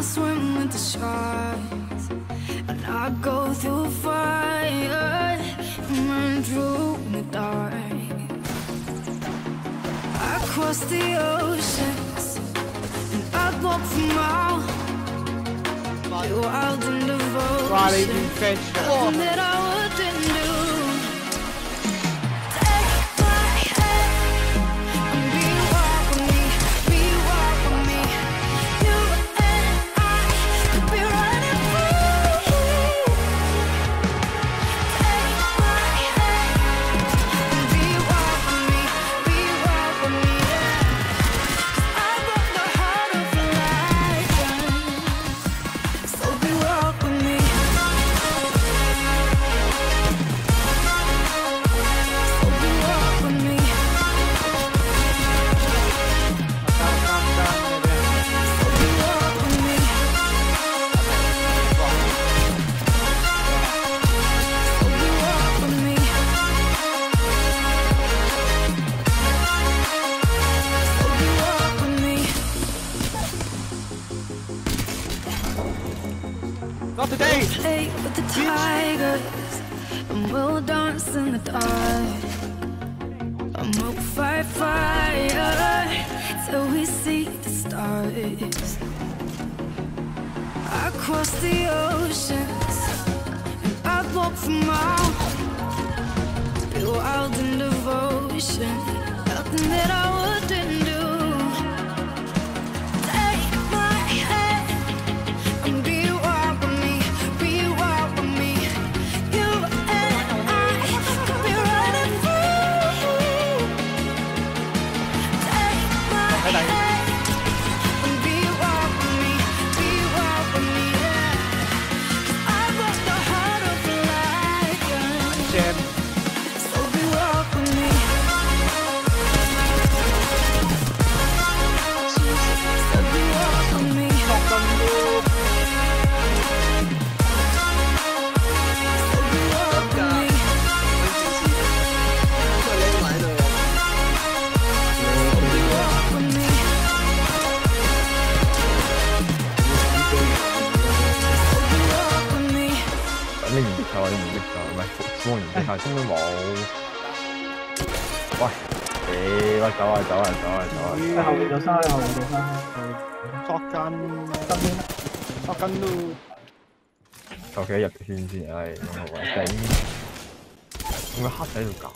I swim with the sharks And I go through fire And run through the dark I cross the oceans And I walk for miles Wild and devotion Riley, fish. Oh. that I wouldn't do Not today! play with the tigers and we'll dance in the dark. And we'll fight fire till we see the stars. I cross the oceans and I walk for miles. Be wild in devotion, nothing that I 你唔益㗎，唔係放完之後根本冇。喂，你喂走啊走啊走啊走啊！喺後面有山，後面有山。捉緊，捉緊，捉緊咯！求其入圈先，唉，咁好鬼頂。點解黑仔要揀？